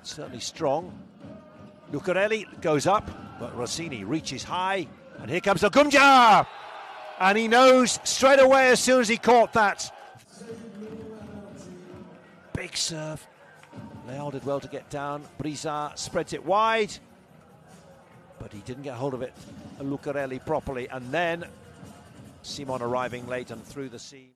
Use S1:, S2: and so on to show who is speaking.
S1: It's certainly strong. Lucarelli goes up, but Rossini reaches high, and here comes Lagumdzija! And he knows straight away as soon as he caught that. Big serve. Leal did well to get down. Brizard spreads it wide, but he didn't get hold of it, Lucarelli, properly. And then Simon arriving late and through the seam.